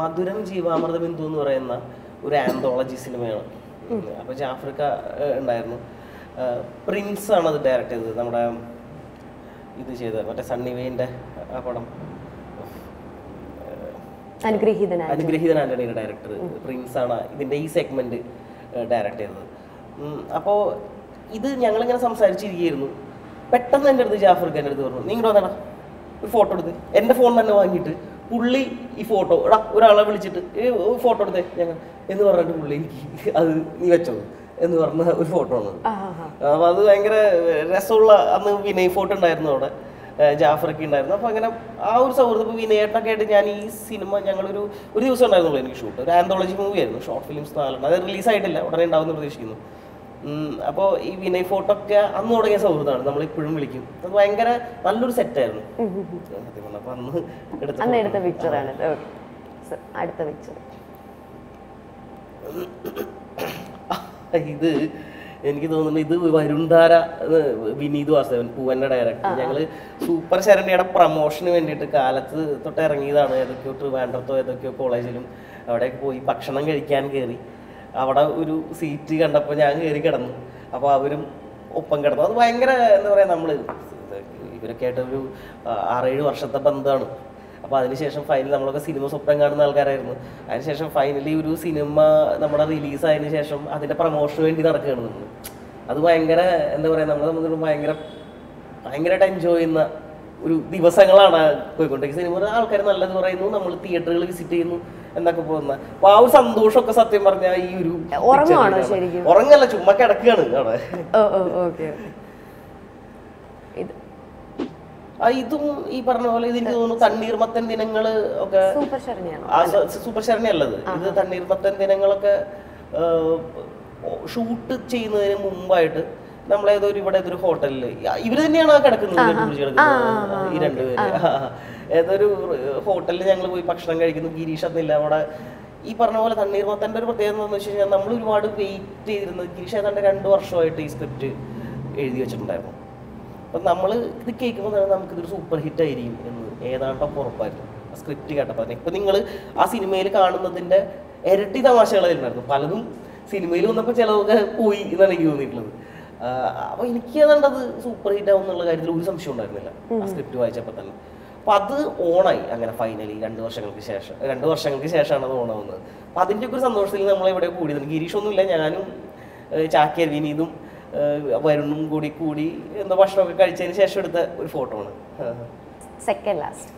മധുരം ജീവാമൃത ബിന്ദു എന്ന് പറയുന്ന ഒരു ആന്തോളജി സിനിമയാണ് അപ്പൊ ജാഫ്രിക്ക ഉണ്ടായിരുന്നു. പ്രിൻസ് ആണ് അത് ഡയറക്റ്റ് ചെയ്തത്. നമ്മുടെ ഇത് ചെയ്തത്. മറ്റേ സണ്ണി വെയിന്റെ ആ പടം. അനുഗ്രഹീതനായ അനുഗ്രഹീതൻ ആന്റണിയുടെ ഡയറക്ടർ പ്രിൻസ് ആണ് ഇതിന്റെ ഈ സെഗ്മെന്റ് ഡയറക്ട് ചെയ്തത്. അപ്പോൾ അപ്പോ ഇത് ഞങ്ങളിങ്ങനെ സംസാരിച്ചിരിക്കുകയായിരുന്നു. പെട്ടെന്ന് എന്റെ അടുത്ത് ജാഫർ എന്റെ അടുത്ത് പറഞ്ഞു നിങ്ങളുടെ വന്നടാ ഒരു ഫോട്ടോ എടുത്ത് എന്റെ ഫോൺ തന്നെ വാങ്ങിയിട്ട് പുള്ളി ഈ ഫോട്ടോ എടാ ഒരാളെ വിളിച്ചിട്ട് ഫോട്ടോ എടുത്തേ ഞങ്ങൾ എന്ന് പറഞ്ഞിട്ട് പുള്ളി എനിക്ക് അത് നീ വെച്ചോ എന്ന് പറഞ്ഞ ഒരു ഫോട്ടോ ആണ്. ആ ആ ആ അപ്പൊ അത് ഭയങ്കര രസമുള്ള അന്ന് പിന്നെ ഈ ഫോട്ടോ ഉണ്ടായിരുന്നു അവിടെ. ജാഫറൊക്കെ ഉണ്ടായിരുന്നു. അപ്പോൾ അങ്ങനെ ആ ഒരു സൗഹൃദം. ഇപ്പൊ വിനയേട്ടനൊക്കെ ആയിട്ട് ഞാൻ ഈ സിനിമ ഞങ്ങളൊരു ഒരു ദിവസം ഉണ്ടായിരുന്നുള്ളൂ എനിക്ക് ഷൂട്ട് ഒരു ആന്തോളജി മൂവി ആയിരുന്നു. ഷോർട്ട് ഫിലിംസ് നാലെണ്ണം അത് റിലീസ് ആയിട്ടില്ല. ഉടനെ ഉണ്ടാവുമെന്ന് പ്രതീക്ഷിക്കുന്നു. അപ്പോൾ ഈ വിനയ് ഫോട്ടോ ഒക്കെ അന്ന് തുടങ്ങിയ സൗഹൃദമാണ്. നമ്മൾ ഇപ്പോഴും വിളിക്കും. അത് ഭയങ്കര നല്ലൊരു സെറ്റായിരുന്നു സത്യം പറഞ്ഞാൽ അന്ന് അന്ന് എടുത്ത പിക്ചറാണ് അടുത്ത പിക്ചർ ഇത് എനിക്ക് തോന്നുന്നു ഇത് വരുൺധാര വിനീത് വാസുദേവൻ പൂവന്റെ ഡയറക്ടർ ഞങ്ങൾ സൂപ്പർ ശരണ്യയുടെ പ്രൊമോഷന് വേണ്ടിയിട്ട് കാലത്ത് തൊട്ട് ഇറങ്ങിയതാണ്. ഏതൊക്കെയോ ട്രിവാൻഡ്രത്തോ ഏതൊക്കെയോ കോളേജിലും അവിടെ പോയി ഭക്ഷണം കഴിക്കാൻ കയറി അവിടെ ഒരു സീറ്റ് കണ്ടപ്പോൾ ഞാൻ കയറി കിടന്നു. അപ്പോൾ അവരും ഒപ്പം കിടന്നു. അത് ഭയങ്കര എന്താ പറയുക നമ്മൾ ഇവരൊക്കെ ആയിട്ട് ഒരു ആറേഴ് വർഷത്തെ ബന്ധമാണ്. അപ്പോൾ അതിനുശേഷം ഫൈനലി നമ്മളൊക്കെ സിനിമ സ്വപ്നം കാണുന്ന ആൾക്കാരായിരുന്നു. അതിനുശേഷം ഫൈനലി ഒരു സിനിമ നമ്മുടെ റിലീസ് ആയതിനു ശേഷം അതിന്റെ പ്രൊമോഷന് വേണ്ടി നടക്കുകയാണ് നമ്മൾ. അത് ഭയങ്കര എന്താ പറയുക നമ്മളെ സംബന്ധിച്ചിടത്തോളം ഭയങ്കര ഭയങ്കരമായിട്ട് എൻജോയ് ചെയ്യുന്ന ഒരു ദിവസങ്ങളാണ് പോയിക്കൊണ്ടിരിക്കുന്നത്. സിനിമ ആൾക്കാർ നല്ലത് പറയുന്നു നമ്മൾ തിയേറ്ററുകൾ വിസിറ്റ് ചെയ്യുന്നു എന്നൊക്കെ പോകുന്ന. അപ്പൊ ആ ഒരു സന്തോഷമൊക്കെ സത്യം പറഞ്ഞാൽ ഈ ഒരു? ഉറങ്ങല്ല ചുമ്മാ കിടക്കുകയാണ് അവിടെ. ഇതും ഈ പറഞ്ഞ പോലെ ഇതിന് എനിക്ക് തോന്നുന്നു തണ്ണീർമത്തൻ ദിനങ്ങൾ ഒക്കെ സൂപ്പർ ശരണിയല്ലത്. ഇത് തണ്ണീർമത്തൻ ദിനങ്ങളൊക്കെ ഷൂട്ട് ചെയ്യുന്നതിന് മുമ്പായിട്ട് നമ്മളേതോ ഒരു ഇവിടെ ഏതൊരു ഹോട്ടലിൽ ഇവർ തന്നെയാണ് കിടക്കുന്നത് കിടക്കുന്നത്. ഈ രണ്ടുപേര്. ഏതൊരു ഹോട്ടലിൽ ഞങ്ങൾ പോയി ഭക്ഷണം കഴിക്കുന്നു ഗിരീഷ് എന്നില്ല അവിടെ ഈ പറഞ്ഞ പോലെ തണ്ണീർമത്തന്റെ ഒരു പ്രത്യേകത എന്താണെന്ന് വെച്ച് കഴിഞ്ഞാൽ നമ്മൾ ഒരുപാട് വെയിറ്റ് ചെയ്തിരുന്നത് ഗിരീഷ് ഏതാണ്ട് രണ്ടു വർഷമായിട്ട് ഈ സ്ക്രിപ്റ്റ് എഴുതി വെച്ചിട്ടുണ്ടായിരുന്നു. അപ്പം നമ്മൾ ഇത് കേൾക്കുമ്പോൾ തന്നെ നമുക്കിതൊരു സൂപ്പർ ഹിറ്റ് ആയിരിക്കും എന്ന് ഏതാണ്ടൊക്കെ ഉറപ്പായിരുന്നു. ആ സ്ക്രിപ്റ്റ് കേട്ടപ്പോൾ തന്നെ. ഇപ്പം നിങ്ങൾ ആ സിനിമയിൽ കാണുന്നതിന്റെ ഇരട്ടി തമാശകളെ അതിലുണ്ടായിരുന്നു പലതും സിനിമയിൽ വന്നപ്പോൾ ചിലതൊക്കെ പോയി എന്നാണ് എനിക്ക് തോന്നിയിട്ടുള്ളത്. അപ്പോൾ എനിക്ക് ഏതാണ്ട് അത് സൂപ്പർ ഹിറ്റ് ആവും എന്നുള്ള കാര്യത്തിൽ ഒരു സംശയം ഉണ്ടായിരുന്നില്ല. ആ സ്ക്രിപ്റ്റ് വായിച്ചപ്പോൾ തന്നെ. അപ്പം അത് ഓണായി അങ്ങനെ ഫൈനലി രണ്ട് വർഷങ്ങൾക്ക് ശേഷം. രണ്ട് വർഷങ്ങൾക്ക് ശേഷമാണ് അത് ഓണാവുന്നത്. അപ്പം അതിന്റെ ഒക്കെ ഒരു സന്തോഷത്തിൽ നമ്മൾ ഇവിടെ കൂടിയത് ഗിരീഷ് ഒന്നുമില്ല. ഞാനും ചാക്കിയ വിനീതും വരുണും കൂടി കൂടി എന്ന ഭക്ഷണമൊക്കെ കഴിച്ചതിന് ശേഷം എടുത്ത ഒരു ഫോട്ടോ ആണ്. സെക്കൻഡ് ലാസ്റ്റ്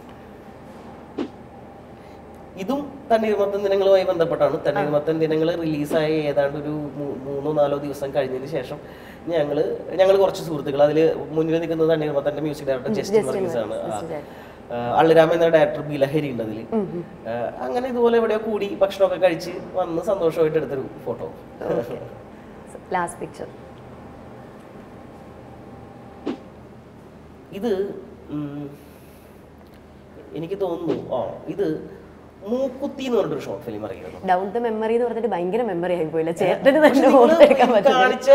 ഇതും തണ്ണീർമത്തൻ ദിനങ്ങളുമായി ബന്ധപ്പെട്ടാണ്. തണ്ണീർമത്തൻ ദിനങ്ങൾ റിലീസായ ഏതാണ്ട് ഒരു മൂന്നോ നാലോ ദിവസം കഴിഞ്ഞതിന് ശേഷം ഞങ്ങൾ ഞങ്ങൾ കുറച്ച് സുഹൃത്തുക്കൾ അതിൽ മുന്നിൽ നിൽക്കുന്നത് തണ്ണീർമത്തന്റെ മ്യൂസിക് ഡയറക്ടർ ജസ്റ്റിൻ വർഗീസ് ആണ് അള്ളിരാമ എന്ന ഡയറക്ടർ ബിലഹരി ഉണ്ട് അതിൽ അങ്ങനെ ഇതുപോലെ എവിടെയോ കൂടി ഭക്ഷണമൊക്കെ കഴിച്ച് വന്ന് സന്തോഷമായിട്ട് എടുത്തൊരു ഫോട്ടോ ലാസ്റ്റ് പിക്ചർ ഇത് എനിക്ക് തോന്നുന്നു ഓ ഇത് മൂക്കുത്തി എന്ന് പറഞ്ഞൊരു ഷോർട്ട് ഫിലിം അറിയാം ഡൗൺ ദ മെമ്മറി എന്ന് പറഞ്ഞിട്ട് ഭയങ്കര മെമ്മറി ആയി പോയില്ല ചേട്ടന് തന്നെ കാണിച്ച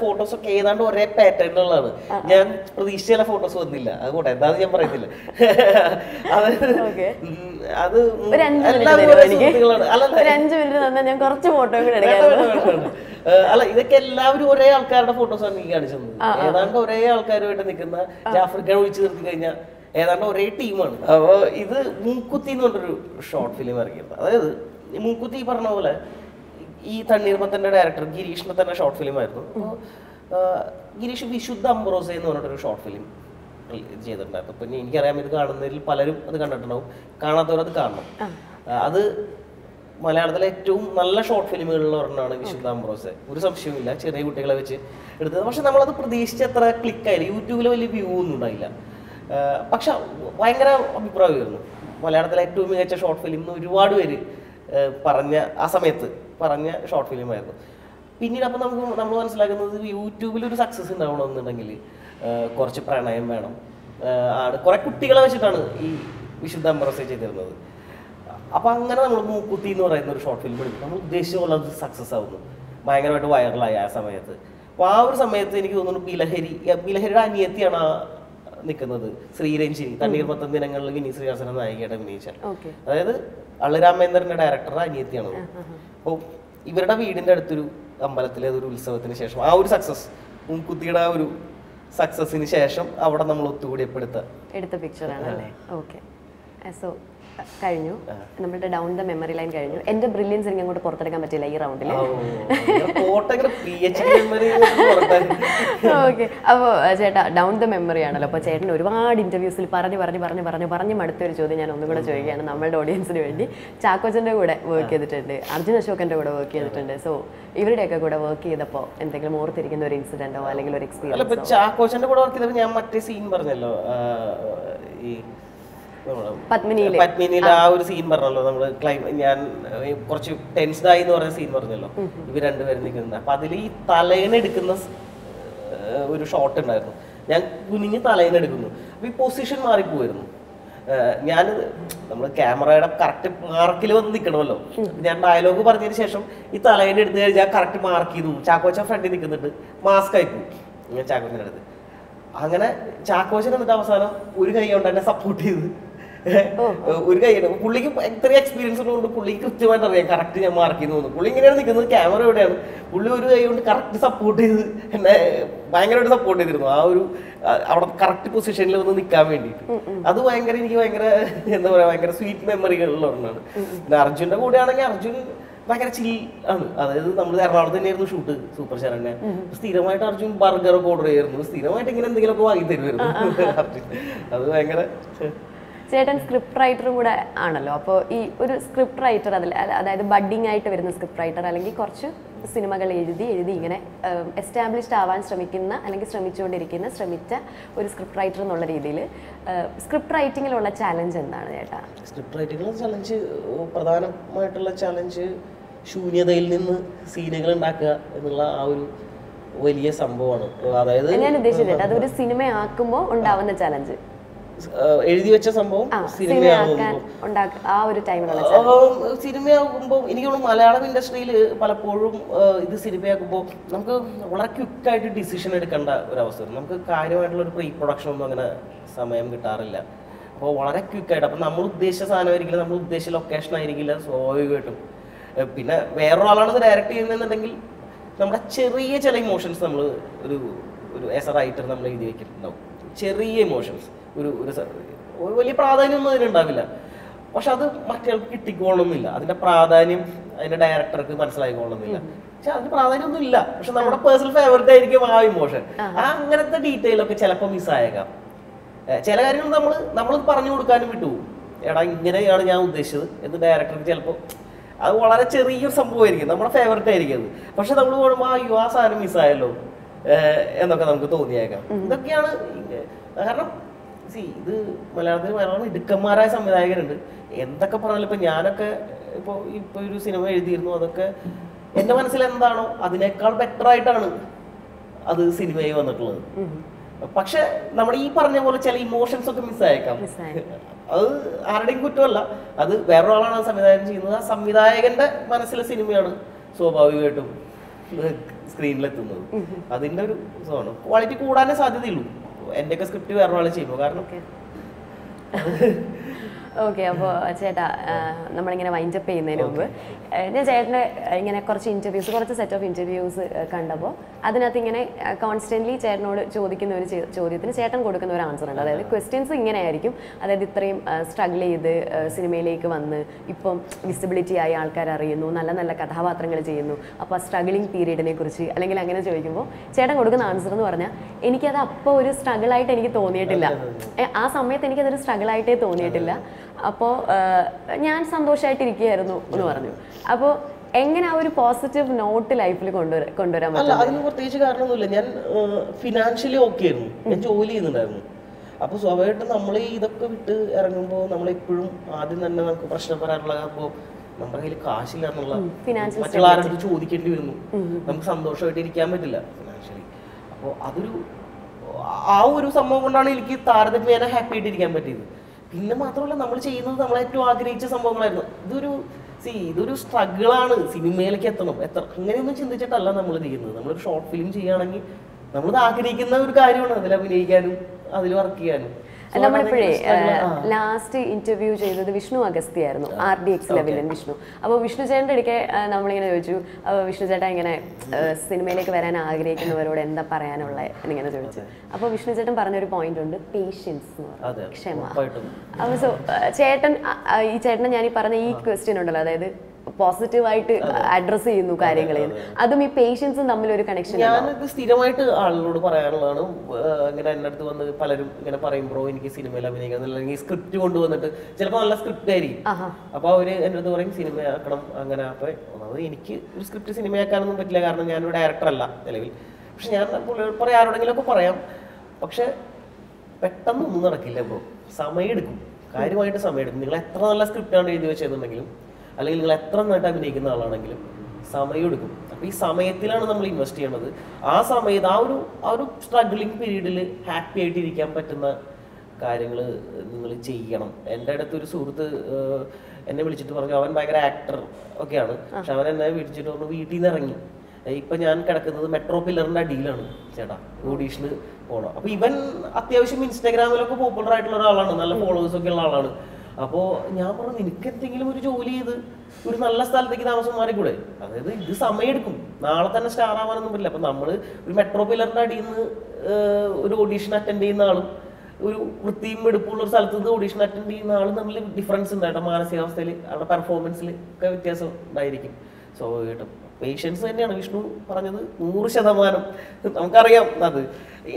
ഫോട്ടോസ് ഒക്കെ ഏതാണ്ട് ഒരേ പാറ്റേണിലുള്ളതാണ് ഞാൻ പ്രതീക്ഷിച്ച ചില ഫോട്ടോസ് വന്നില്ല. അതുകൊണ്ട് എന്താന്ന് ഞാൻ പറയുന്നില്ല അത്. അത് എനിക്ക്. തന്നാൽ ഞാൻ കുറച്ച് ഫോട്ടോ കൂടെ അല്ല ഇതൊക്കെ എല്ലാവരും ഒരേ ആൾക്കാരുടെ ഫോട്ടോസ് ആണ് ഈ കാണിച്ചത്. ഏതാണ്ട് ഒരേ ആൾക്കാരുമായിട്ട് നിൽക്കുന്ന ആഫ്രിക്ക ഒഴിച്ചു നിർത്തി കഴിഞ്ഞാൽ ഏതാണ്ട് ഒരേ ടീമാണ്. അപ്പൊ ഇത് മൂക്കുത്തി എന്ന് പറഞ്ഞൊരു ഷോർട്ട് ഫിലിം ഇറങ്ങിയത് അതായത് മൂക്കുത്തി പറഞ്ഞ പോലെ ഈ തണ്ണീർമത്തന്റെ ഡയറക്ടർ ഗിരീഷിന്റെ തന്നെ ഷോർട്ട് ഫിലിം ആയിരുന്നു. ഗിരീഷ് വിശുദ്ധ അംബ്രോസ എന്ന് പറഞ്ഞിട്ടൊരു ഷോർട്ട് ഫിലിം ചെയ്തിട്ടുണ്ടായിരുന്നു. പിന്നെ എനിക്കറിയാം ഇത് കാണുന്നതിൽ പലരും അത് കണ്ടിട്ടുണ്ടാവും. കാണാത്തവരത് കാണണം. അത് മലയാളത്തിലെ ഏറ്റവും നല്ല ഷോർട്ട് ഫിലിമുകളിൽ ഒരെണ്ണമാണ് വിശുദ്ധ അംബ്രോസ്. ഒരു സംശയവുമില്ല. ചെറിയ കുട്ടികളെ വെച്ച് എടുത്തത്. പക്ഷെ നമ്മളത് പ്രതീക്ഷിച്ച അത്ര ക്ലിക്കായില്ല യൂട്യൂബിൽ വലിയ വ്യൂ ഒന്നും ഉണ്ടായില്ല. പക്ഷെ ഭയങ്കര അഭിപ്രായമായിരുന്നു. മലയാളത്തിലെ ഏറ്റവും മികച്ച ഷോർട്ട് ഫിലിം എന്ന് ഒരുപാട് പേര് പറഞ്ഞ ആ സമയത്ത് പറഞ്ഞ ഷോർട്ട് ഫിലിമായിരുന്നു പിന്നീട് അപ്പം നമുക്ക് നമ്മൾ മനസ്സിലാക്കുന്നത് യൂട്യൂബിൽ ഒരു സക്സസ് ഉണ്ടാവണമെന്നുണ്ടെങ്കിൽ കുറച്ച് പ്രണയം വേണം. ആണ്. കുറെ കുട്ടികളെ വെച്ചിട്ടാണ് ഈ വിശുദ്ധ അംബ്രോസെ ചെയ്തിരുന്നത്. അപ്പം അങ്ങനെ നമ്മൾ മൂക്കുത്തി എന്ന് പറയുന്ന ഒരു ഷോർട്ട് ഫിലിം എടുക്കും നമ്മൾ ഉദ്ദേശിച്ച പോലെ അത് സക്സസ് ആവുന്നു. ഭയങ്കരമായിട്ട് വൈറലായി ആ സമയത്ത്. അപ്പോൾ ആ ഒരു സമയത്ത് എനിക്ക് തോന്നുന്നു ബിലഹരി ബിലഹരിയുടെ അനിയത്തിയാണ് ആ നിൽക്കുന്നത് ശ്രീരഞ്ജിനി തണ്ണീർ പത്തം ദിനങ്ങളിൽ വിനീത് ശ്രീനിവാസന നായികയുടെ അഭിനയിച്ച അതായത് അള്ളിരാമേന്ദ്രന്റെ ഡയറക്ടർ അനിയത്തിയാണ് അപ്പോൾ ഇവരുടെ വീടിന്റെ അടുത്തൊരു അമ്പലത്തിലെ ഒരു ഉത്സവത്തിന് ശേഷം ആ ഒരു സക്സസ് മുൻകുത്തിയുടെ ആ ഒരു സക്സസിന് ശേഷം അവിടെ നമ്മൾ ഒത്തുകൂടി എടുത്ത പിക്ചർ അല്ലേ ഓക്കെ. സോ കഴിഞ്ഞു. നമ്മുടെ ഡൗൺ ദ മെമ്മറി ലൈൻ കഴിഞ്ഞു. എന്റെ ബ്രില്യൻസ് എനിക്ക് അങ്ങോട്ട് പുറത്തെടുക്കാൻ പറ്റില്ല ഈ റൗണ്ടിൽ ഓക്കെ അപ്പോൾ ചേട്ടാ ഡൗൺ ദ മെമ്മറി ആണല്ലോ. അപ്പോൾ ചേട്ടൻ ഒരുപാട് ഇന്റർവ്യൂസിൽ പറഞ്ഞു പറഞ്ഞു പറഞ്ഞു പറഞ്ഞു പറഞ്ഞു മടുത്ത ഒരു ചോദ്യം ഞാൻ ഒന്നും കൂടെ ചോദിക്കുകയാണ്. നമ്മളുടെ ഓഡിയൻസിന് വേണ്ടി. ചാക്കോച്ചന്റെ കൂടെ വർക്ക് ചെയ്തിട്ടുണ്ട്. അർജുൻ അശോകന്റെ കൂടെ വർക്ക് ചെയ്തിട്ടുണ്ട്. സോ ഇവരുടെയൊക്കെ കൂടെ വർക്ക് ചെയ്തപ്പോൾ എന്തെങ്കിലും ഓർത്തിരിക്കുന്ന ഒരു ഇൻസിഡന്റോ അല്ലെങ്കിൽ ഒരു എക്സ്പീരിയൻസ് ചാക്കോച്ചന്റെ കൂടെ വർക്ക് ചെയ്തപ്പോൾ ഞാൻ മറ്റേ സീൻ പറഞ്ഞല്ലോ. ഈ പത്മിനിയിലെ. പത്മിനിയിലെ ആ. ഒരു സീൻ പറഞ്ഞല്ലോ നമ്മൾ ക്ലൈം ഞാൻ കുറച്ച് ടെൻസ്ഡ് ആയി എന്ന് പറഞ്ഞ സീൻ പറഞ്ഞല്ലോ. ഇവർ രണ്ടുപേരും നിൽക്കുന്നത്. അപ്പൊ അതിൽ ഈ തലേനെടുക്കുന്ന ഒരു ഷോട്ട് ഉണ്ടായിരുന്നു. ഞാൻ കുനിഞ്ഞ് തലേനെടുക്കുന്നു അപ്പൊ ഈ പൊസിഷൻ മാറിപ്പോയിരുന്നു. ഞാൻ നമ്മൾ ക്യാമറയുടെ കറക്റ്റ് മാർക്കിൽ വന്ന് നിൽക്കണമല്ലോ ഞാൻ ഡയലോഗ് പറഞ്ഞതിന് ശേഷം ഈ തലേനെ എടുത്തു കഴിഞ്ഞാൽ കറക്റ്റ് മാർക്ക് ചെയ്തു. ചാക്കോച്ച ഫ്രണ്ടിൽ നിൽക്കുന്നുണ്ട്. മാസ്ക് ആയിപ്പോ ഞാൻ ചാക്കോച്ചന്റെ അടുത്ത്. അങ്ങനെ ചാക്കോച്ചൻ എന്നിട്ട് അവസാനം ഒരു കൈ കൊണ്ട് എന്നെ സപ്പോർട്ട് ചെയ്ത്. ഒരു കൈ പുള്ളിക്ക് ഇത്ര എക്സ്പീരിയൻസ് ഉള്ളതുകൊണ്ട് പുള്ളി കൃത്യമായിട്ട് അറിയാം. കറക്റ്റ് ഞാൻ മാർക്ക് ചെയ്ത് തോന്നുന്നു പുള്ളി ഇങ്ങനെയാണ് നിൽക്കുന്നത്. ക്യാമറ എവിടെയാണ് പുള്ളി ഒരു കൈ കൊണ്ട് കറക്റ്റ് സപ്പോർട്ട് ചെയ്ത് എന്നെ ഭയങ്കരമായിട്ട് സപ്പോർട്ട് ചെയ്തിരുന്നു. ആ ഒരു അവിടെ കറക്റ്റ് പൊസിഷനിൽ വന്ന് നിൽക്കാൻ വേണ്ടിയിട്ട്. അത് ഭയങ്കര എനിക്ക് ഭയങ്കര എന്താ പറയുക ഭയങ്കര സ്വീറ്റ് മെമ്മറികളുള്ള ഒരെണ്ണമാണ് പിന്നെ അർജുന്റെ കൂടെയാണെങ്കിൽ അർജുൻ ഭയങ്കര ചിൽ ആണ്. അതായത് നമ്മൾ എറണാകുളത്ത് തന്നെയായിരുന്നു ഷൂട്ട് സൂപ്പർ ചാനലിനെ സ്ഥിരമായിട്ട് അർജുൻ ബർഗർ ഓർഡർ ചെയ്യായിരുന്നു. സ്ഥിരമായിട്ട് ഇങ്ങനെ എന്തെങ്കിലുമൊക്കെ വാങ്ങി തരുമായിരുന്നു അത് ഭയങ്കര ചേട്ടൻ സ്ക്രിപ്റ്റ് റൈറ്ററും കൂടെ ആണല്ലോ. അപ്പോൾ ഈ ഒരു സ്ക്രിപ്റ്റ് റൈറ്റർ അതിൽ അതായത് ബഡ്ഡിങ് ആയിട്ട് വരുന്ന സ്ക്രിപ്റ്റ് റൈറ്റർ അല്ലെങ്കിൽ കുറച്ച് സിനിമകൾ എഴുതി എഴുതി ഇങ്ങനെ എസ്റ്റാബ്ലിഷ്ഡ് ആവാൻ ശ്രമിക്കുന്ന അല്ലെങ്കിൽ ശ്രമിച്ചുകൊണ്ടിരിക്കുന്ന ശ്രമിച്ച ഒരു സ്ക്രിപ്റ്റ് റൈറ്റർ എന്നുള്ള രീതിയിൽ സ്ക്രിപ്റ്റ് റൈറ്റിങ്ങിലുള്ള ചാലഞ്ച് എന്താണ് ചേട്ടാ? സ്ക്രിപ്റ്റ് റൈറ്റിങ്ങിലെ ചലഞ്ച് പ്രധാനമായിട്ടുള്ള ചലഞ്ച് ശൂന്യതയിൽ നിന്ന് സീനുകൾ ഉണ്ടാക്കുക എന്നുള്ള ആ ഒരു വലിയ സംഭവമാണ്. അതായത് ഞാൻ ഉദ്ദേശിച്ചത് അതൊരു സിനിമയാക്കുമ്പോൾ ഉണ്ടാവുന്ന ചാലഞ്ച് എഴുതി വെച്ച സംഭവം സിനിമയാകുമ്പോൾ എനിക്ക് തോന്നുന്നു മലയാളം ഇൻഡസ്ട്രിയിൽ പലപ്പോഴും ഇത് സിനിമയാക്കുമ്പോൾ നമുക്ക് വളരെ ക്വിക്കായിട്ട് ഡിസിഷൻ എടുക്കേണ്ട ഒരു അവസരം നമുക്ക് കാര്യമായിട്ടുള്ള ഒരു പ്രീ പ്രൊഡക്ഷൻ ഒന്നും അങ്ങനെ സമയം കിട്ടാറില്ല. അപ്പോൾ വളരെ ക്വിക്കായിട്ട് അപ്പം നമ്മൾ ഉദ്ദേശിച്ച സാധനമായിരിക്കില്ല നമ്മൾ ഉദ്ദേശിച്ച ലൊക്കേഷൻ ആയിരിക്കില്ല സ്വാഭാവികമായിട്ടും. പിന്നെ വേറൊരാളാണ് ഡയറക്റ്റ് ചെയ്യുന്നതെന്നുണ്ടെങ്കിൽ നമ്മുടെ ചെറിയ ചില ഇമോഷൻസ് നമ്മൾ ഒരു ഒരു ആസ് എ റൈറ്റർ നമ്മൾ എഴുതി വെച്ചിട്ടുണ്ടാവും ചെറിയ ഇമോഷൻസ് ഒരു ഒരു വലിയ പ്രാധാന്യം വലിയ പ്രാധാന്യമൊന്നും അതിനുണ്ടാവില്ല പക്ഷെ അത് മറ്റേൾക്ക് കിട്ടിക്കോളണമെന്നില്ല അതിന്റെ പ്രാധാന്യം അതിന്റെ ഡയറക്ടർക്ക് മനസ്സിലായിക്കോളണമെന്നില്ല പക്ഷെ അതിന് പ്രാധാന്യമൊന്നും ഇല്ല പക്ഷെ നമ്മുടെ പേഴ്സണൽ ഫേവറേറ്റ് ആയിരിക്കും ആ ഇമോഷൻ ആ. അങ്ങനത്തെ ഡീറ്റെയിൽ ഒക്കെ ചിലപ്പോൾ മിസ്സായേക്കാം ചില കാര്യങ്ങൾ നമ്മൾ നമ്മൾ പറഞ്ഞു കൊടുക്കാനും വിട്ടു എടാ ഇങ്ങനെയാണ് ഞാൻ ഉദ്ദേശിച്ചത് എന്ന് ഡയറക്ടർക്ക് ചിലപ്പോൾ അത് വളരെ ചെറിയൊരു സംഭവമായിരിക്കും. നമ്മുടെ ഫേവറേറ്റ് ആയിരിക്കും അത്. പക്ഷെ നമ്മൾ പോകുമ്പോൾ അയ്യോ ആ സാധനം മിസ്സായല്ലോ എന്നൊക്കെ നമുക്ക് തോന്നിയേക്കാം. ഇതൊക്കെയാണ് കാരണം. സി ഇത് മലയാളത്തിൽ മലയാളം ഇടുക്കന്മാരായ സംവിധായകരുണ്ട്. എന്തൊക്കെ പറഞ്ഞാലും ഇപ്പൊ ഞാനൊക്കെ ഇപ്പൊ ഇപ്പൊ ഒരു സിനിമ എഴുതിയിരുന്നു അതൊക്കെ എന്റെ മനസ്സിൽ എന്താണോ അതിനേക്കാൾ ബെറ്റർ ആയിട്ടാണ് അത് സിനിമയിൽ വന്നിട്ടുള്ളത്. പക്ഷെ നമ്മൾ ഈ പറഞ്ഞ പോലെ ചില ഇമോഷൻസ് ഒക്കെ മിസ്സായേക്കാം. അത് ആരുടെയും കുറ്റമല്ല. അത് വേറൊരാളാണ് സംവിധാനം ചെയ്യുന്നത്. ആ സംവിധായകന്റെ മനസ്സിലെ സിനിമയാണ് സ്വാഭാവികമായിട്ടും. സ്ക്രീനിലെത്തുന്നത് അതിന്റെ ഒരു ഇതാണ്. ക്വാളിറ്റി കൂടാനേ സാധ്യതയുള്ളൂ. എന്റെയൊക്കെ സ്ക്രിപ്റ്റ് വേറെ ഒരാളെ ചെയ്യുമ്പോൾ കാരണം ഓക്കെ അപ്പോൾ ചേട്ടാ നമ്മളിങ്ങനെ വൈൻഡപ്പ് ചെയ്യുന്നതിന് മുമ്പ് ഞാൻ ചേട്ടന്റെ ഇങ്ങനെ കുറച്ച് ഇന്റർവ്യൂസ് കുറച്ച് സെറ്റ് ഓഫ് ഇന്റർവ്യൂസ് കണ്ടപ്പോൾ അതിനകത്ത് ഇങ്ങനെ കോൺസ്റ്റന്റ്ലി ചേട്ടനോട് ചോദിക്കുന്ന ഒരു ചോദ്യത്തിന് ചേട്ടൻ കൊടുക്കുന്ന ഒരു ആൻസർ ഉണ്ട്. അതായത് ക്വസ്റ്റ്യൻസ് ഇങ്ങനെ ആയിരിക്കും അതായത് ഇത്രയും സ്ട്രഗിൾ ചെയ്ത് സിനിമയിലേക്ക് വന്ന് ഇപ്പം വിസിബിലിറ്റി ആയി ആൾക്കാർ അറിയുന്നു നല്ല നല്ല കഥാപാത്രങ്ങൾ ചെയ്യുന്നു. അപ്പോൾ ആ സ്ട്രഗിളിങ് പീരീഡിനെ കുറിച്ച് അല്ലെങ്കിൽ അങ്ങനെ ചോദിക്കുമ്പോൾ ചേട്ടൻ കൊടുക്കുന്ന ആൻസർ എന്ന് പറഞ്ഞാൽ എനിക്കത് അപ്പോൾ ഒരു സ്ട്രഗിൾ ആയിട്ട് എനിക്ക് തോന്നിയിട്ടില്ല. ആ സമയത്ത് എനിക്കതൊരു സ്ട്രഗിൾ ആയിട്ടേ തോന്നിയിട്ടില്ല. അപ്പോൾ ഞാൻ സന്തോഷമായിട്ടിരിക്കുകയായിരുന്നു എന്ന് പറഞ്ഞു. അപ്പോൾ എങ്ങനെ ആ ഒരു പോസിറ്റീവ് നോട്ട് ലൈഫിൽ കൊണ്ടുവരാൻ കൊണ്ടുവരാൻ അല്ല അതിന് പ്രത്യേകിച്ച് കാരണമൊന്നുമില്ല. ഞാൻ ഫിനാൻഷ്യലി ഓക്കെ ആയിരുന്നു. ഞാൻ ജോലി ചെയ്യുന്നുണ്ടായിരുന്നു. അപ്പോൾ സ്വാഭാവികമായിട്ടും നമ്മൾ ഇതൊക്കെ വിട്ട് ഇറങ്ങുമ്പോൾ നമ്മളെപ്പോഴും ആദ്യം തന്നെ നമുക്ക് പ്രശ്നം പറയാനുള്ള അപ്പോൾ നമ്മുടെ കയ്യിൽ കാശില്ല എന്നുള്ള ഫിനാൻഷ്യൽ മറ്റുള്ള ആരോടും ചോദിക്കേണ്ടി വരുന്നു. നമുക്ക് സന്തോഷമായിട്ട് ഇരിക്കാൻ പറ്റില്ല ഫിനാൻഷ്യലി അപ്പോൾ അതൊരു ആ ഒരു സംഭവം കൊണ്ടാണ് എനിക്ക് താരതമ്യേന ഹാപ്പി ആയിട്ട് ഇരിക്കാൻ പറ്റിയത്. പിന്നെ മാത്രമല്ല നമ്മൾ ചെയ്യുന്നത് നമ്മൾ ഏറ്റവും ആഗ്രഹിച്ച സംഭവങ്ങളായിരുന്നു. ഇതൊരു സി ഇതൊരു സ്ട്രഗിളാണ് സിനിമയിലേക്ക് എത്തണം. എത്ര അങ്ങനെയൊന്നും ചിന്തിച്ചിട്ടല്ല നമ്മൾ ചെയ്യുന്നത്. നമ്മളൊരു ഷോർട്ട് ഫിലിം ചെയ്യുകയാണെങ്കിൽ നമ്മളിത് ആഗ്രഹിക്കുന്ന ഒരു കാര്യമാണ്. അതിൽ അഭിനയിക്കാനും അതിൽ വർക്ക് ചെയ്യാനും. നമ്മളിപ്പോഴേ. ലാസ്റ്റ് ഇന്റർവ്യൂ ചെയ്തത് വിഷ്ണു അഗസ്തി ആയിരുന്നു ആർ ഡി എക്സ് ലെവലിൻ വിഷ്ണു. അപ്പോൾ വിഷ്ണു ചേട്ടന്റെ ഇടയ്ക്ക് നമ്മളിങ്ങനെ ചോദിച്ചു അപ്പോൾ വിഷ്ണു ചേട്ടൻ ഇങ്ങനെ സിനിമയിലേക്ക് വരാൻ ആഗ്രഹിക്കുന്നവരോട് എന്താ പറയാനുള്ള എന്നിങ്ങനെ ചോദിച്ചു. അപ്പോൾ വിഷ്ണു ചേട്ടൻ പറഞ്ഞൊരു പോയിന്റ് ഉണ്ട് പേഷ്യൻസ് ക്ഷമ. അപ്പോൾ സോ ചേട്ടൻ ഈ ചേട്ടനെ ഞാൻ ഈ പറഞ്ഞ ഈ ക്വസ്റ്റ്യൻ ഉണ്ടല്ലോ അതായത് പോസിറ്റീവായിട്ട് അഡ്രസ്സ് ചെയ്യുന്നു കാര്യങ്ങളെ. അതും ഈ പേഷ്യൻസും ഒരു കണക്ഷൻ ഞാനിത് സ്ഥിരമായിട്ട് ആളുകളോട് പറയാനുള്ളതാണ് ഇങ്ങനെ എന്റെ അടുത്ത് വന്ന് പലരും ഇങ്ങനെ പറയും ബ്രോ എനിക്ക് സിനിമയിൽ അഭിനയിക്കണം അല്ലെങ്കിൽ സ്ക്രിപ്റ്റ് കൊണ്ടുവന്നിട്ട് ചിലപ്പോൾ നല്ല സ്ക്രിപ്റ്റ് ആയിരിക്കും. അപ്പോൾ അവർ എന്റെ അടുത്ത് പറയും സിനിമയാക്കണം അങ്ങനെ. അപ്പോൾ ഒന്നാമത് എനിക്ക് ഒരു സ്ക്രിപ്റ്റ് സിനിമയാക്കാനൊന്നും പറ്റില്ല കാരണം ഞാനൊരു ഡയറക്ടർ അല്ല നിലവിൽ. പക്ഷെ ഞാൻ കുറെ പറയാം ആരോടെങ്കിലും ഒക്കെ പറയാം. പക്ഷെ പെട്ടെന്നൊന്നും നടക്കില്ല ബ്രോ. സമയം എടുക്കും കാര്യമായിട്ട് സമയം എടുക്കും നിങ്ങൾ എത്ര നല്ല സ്ക്രിപ്റ്റാണ് എഴുതി വെച്ചതെന്നുണ്ടെങ്കിലും അല്ലെങ്കിൽ നിങ്ങൾ എത്ര നന്നായിട്ട് അഭിനയിക്കുന്ന ആളാണെങ്കിലും സമയമെടുക്കും അപ്പോൾ ഈ സമയത്തിലാണ് നമ്മൾ ഇൻവെസ്റ്റ് ചെയ്യണത്. ആ സമയത്ത് ആ ഒരു ആ ഒരു സ്ട്രഗ്ലിംഗ് പീരീഡിൽ ഹാപ്പി ആയിട്ട് ഇരിക്കാൻ പറ്റുന്ന കാര്യങ്ങൾ നിങ്ങൾ ചെയ്യണം. എന്റെ അടുത്ത് ഒരു സുഹൃത്ത് എന്നെ വിളിച്ചിട്ട് പറഞ്ഞു അവൻ ഭയങ്കര ആക്ടർ ഒക്കെയാണ്. പക്ഷെ അവൻ എന്നെ വിളിച്ചിട്ട് പറഞ്ഞു വീട്ടിൽ നിന്ന് ഇറങ്ങി. ഇപ്പൊ ഞാൻ കിടക്കുന്നത് മെട്രോ പില്ലറിന്റെ അടിയിലാണ് ചേട്ടാ. ഓഡീഷന് പോണം. അപ്പൊ ഇവൻ അത്യാവശ്യം ഇൻസ്റ്റാഗ്രാമിലൊക്കെ പോപ്പുലർ ആയിട്ടുള്ള ഒരാളാണ്. നല്ല ഫോളോവേഴ്സ് ഒക്കെ ഉള്ള ആളാണ്. അപ്പോ ഞാൻ പറഞ്ഞു നിനക്ക് എന്തെങ്കിലും ഒരു ജോലി ചെയ്ത് ഒരു നല്ല സ്ഥലത്തേക്ക് താമസം മാറിക്കൂടെ അതായത് ഇത് സമയമെടുക്കും നാളെ തന്നെ സ്റ്റാർ ആവാനൊന്നും പറ്റില്ല. അപ്പൊ നമ്മൾ ഒരു മെട്രോ പില്ലറിന്റെ അടിയിൽ നിന്ന് ഒരു ഓഡീഷൻ അറ്റൻഡ് ചെയ്യുന്ന ആളും ഒരു വൃത്തിയും എടുപ്പുള്ള ഒരു സ്ഥലത്ത് നിന്ന് ഓഡീഷൻ അറ്റൻഡ് ചെയ്യുന്ന ആളും തമ്മിൽ ഡിഫറൻസ് ഉണ്ട്. അവരുടെ മാനസികാവസ്ഥയിൽ അവരുടെ പെർഫോമൻസിൽ ഒക്കെ വ്യത്യാസം ഉണ്ടായിരിക്കും. സ്വാഭാവികമായിട്ടും പേഷ്യൻസ് തന്നെയാണ് വിഷ്ണു പറഞ്ഞത്. നൂറ് ശതമാനം. നമുക്കറിയാം അത്.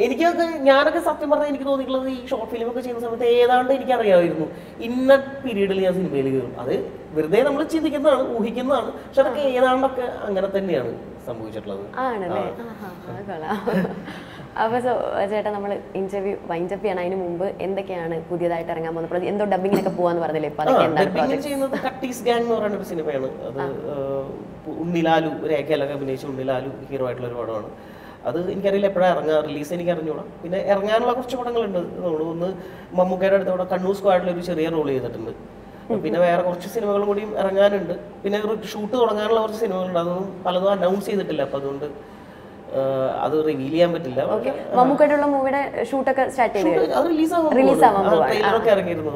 എനിക്കൊക്കെ ഞാനൊക്കെ സത്യം പറഞ്ഞാൽ എനിക്ക് തോന്നിയിട്ടുള്ളത് ഈ ഷോർട്ട് ഫിലിം ഒക്കെ ചെയ്യുന്ന സമയത്ത് ഏതാണ്ട് എനിക്കറിയാമായിരുന്നു. ഇന്ന പീരീഡിൽ ഞാൻ സിനിമയിൽ കയറും അത് വെറുതെ നമ്മൾ ചിന്തിക്കുന്നതാണ് ഊഹിക്കുന്നതാണ്. പക്ഷെ അതൊക്കെ ഏതാണ്ടൊക്കെ അങ്ങനെ തന്നെയാണ് സംഭവിച്ചിട്ടുള്ളത്. ആണല്ലേ? ആഹാ, അത് അപ്പൊ സോ ചേട്ടാ നമ്മൾ ഇന്റർവ്യൂ വൈൻഡപ്പ് ചെയ്യണം അതിന് മുമ്പ് എന്തൊക്കെയാണ് പുതിയതായിട്ട് ഇറങ്ങാൻ പോകുന്നത്? എന്തോ ഡബിങ്ങിനൊക്കെ പോവാന്ന് പറഞ്ഞില്ലേ? ഇപ്പം അതൊക്കെ എന്താണ് ഡബിങ് ചെയ്യുന്നത് കട്ടീസ് ഗാങ് എന്ന് പറയുന്ന ഒരു സിനിമയാണ്. അത് ഉണ്ണിലാലു രേഖയിലൊക്കെ അഭിനയിച്ച ഉണ്ണിലാലു ഹീറോ ആയിട്ടുള്ള ഒരു പടമാണ്. അത് എനിക്കറിയില്ല എപ്പോഴാണ് ഇറങ്ങുക റിലീസ് എനിക്ക് അറിഞ്ഞൂടാ പിന്നെ ഇറങ്ങാനുള്ള കുറച്ച് പടങ്ങളുണ്ട് നമ്മൾ ഒന്ന് മമ്മൂക്കയുടെ അടുത്ത് ഇവിടെ കണ്ണൂർ സ്ക്വാഡിൽ ഒരു ചെറിയ റോൾ ചെയ്തിട്ടുണ്ട്. പിന്നെ വേറെ കുറച്ച് സിനിമകളും കൂടിയും ഇറങ്ങാനുണ്ട്. പിന്നെ ഷൂട്ട് തുടങ്ങാനുള്ള കുറച്ച് സിനിമകളുണ്ട്. അതൊന്നും പലതും അനൗൺസ് ചെയ്തിട്ടില്ല. അപ്പം അതുകൊണ്ട് അത് റിവീൽ ചെയ്യാൻ പറ്റില്ല. മമ്മൂക്കായിട്ടുള്ള മൂവിയുടെ ഷൂട്ടൊക്കെ സ്റ്റാർട്ട് ചെയ്ത് റിലീസ് ആവാൻ ഇറങ്ങിയിരുന്നു.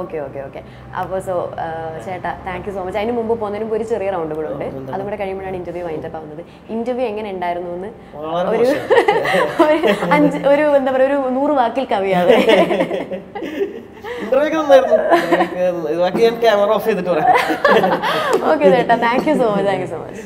ഓക്കെ ഓക്കെ ഓക്കെ അപ്പോൾ സോ ചേട്ടാ താങ്ക് യു സോ മച്ച് അതിന് മുമ്പ് പോകുന്നതിന് മുമ്പ് ഒരു ചെറിയ റൗണ്ട് കൂടെ ഉണ്ട്. അതും കൂടെ കഴിയുമ്പോഴാണ് ഇന്റർവ്യൂ വൈൻഡപ്പ് ആവുന്നത്. ഇന്റർവ്യൂ എങ്ങനെ ഉണ്ടായിരുന്നു എന്ന് ഒരു അഞ്ച് ഒരു എന്താ പറയുക ഒരു നൂറ് വാക്കിൽ കവിയാതെ. ഓക്കെ ചേട്ടാ. Thank you so much thank you so much